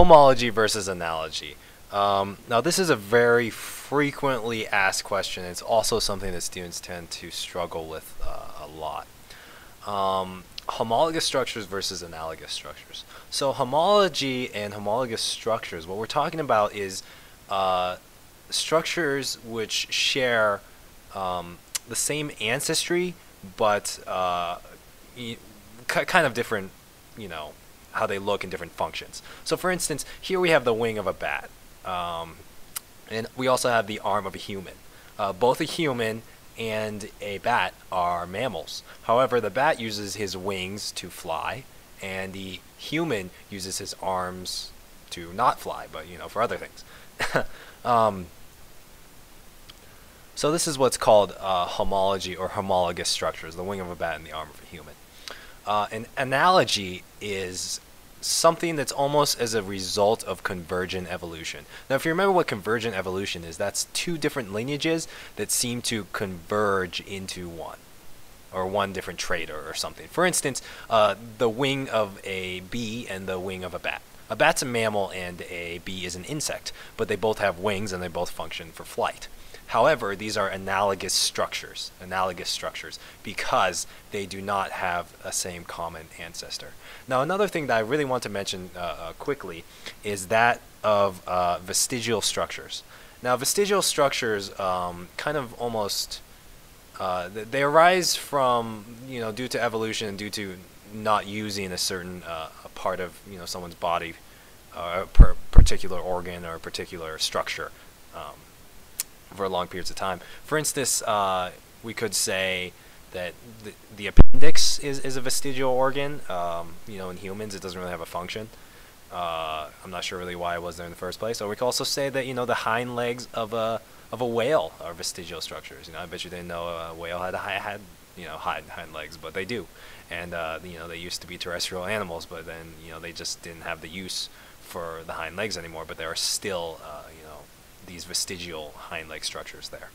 homology versus analogy. Um, now, this is a very frequently asked question. It's also something that students tend to struggle with uh, a lot. Um, homologous structures versus analogous structures. So, homology and homologous structures, what we're talking about is uh, structures which share um, the same ancestry, but uh, kind of different, you know, how they look in different functions. So, for instance, here we have the wing of a bat, um, and we also have the arm of a human. Uh, both a human and a bat are mammals. However, the bat uses his wings to fly, and the human uses his arms to not fly, but you know, for other things. um, so this is what's called uh, homology or homologous structures, the wing of a bat and the arm of a human. Uh, an analogy is something that's almost as a result of convergent evolution. Now, if you remember what convergent evolution is, that's two different lineages that seem to converge into one, or one different trait or, or something. For instance, uh, the wing of a bee and the wing of a bat. A bat's a mammal and a bee is an insect, but they both have wings and they both function for flight. However, these are analogous structures, analogous structures, because they do not have a same common ancestor. Now, another thing that I really want to mention uh, uh, quickly is that of uh, vestigial structures. Now, vestigial structures um, kind of almost uh, they arise from you know due to evolution due to not using a certain uh, a part of you know someone's body, uh, a particular organ or a particular structure. Um, for long periods of time. For instance, uh, we could say that the, the appendix is, is a vestigial organ. Um, you know, in humans, it doesn't really have a function. Uh, I'm not sure really why it was there in the first place. Or we could also say that you know the hind legs of a of a whale are vestigial structures. You know, I bet you didn't know a whale had a had you know hind hind legs, but they do. And uh, you know they used to be terrestrial animals, but then you know they just didn't have the use for the hind legs anymore. But there are still uh, you know these vestigial hind leg structures there.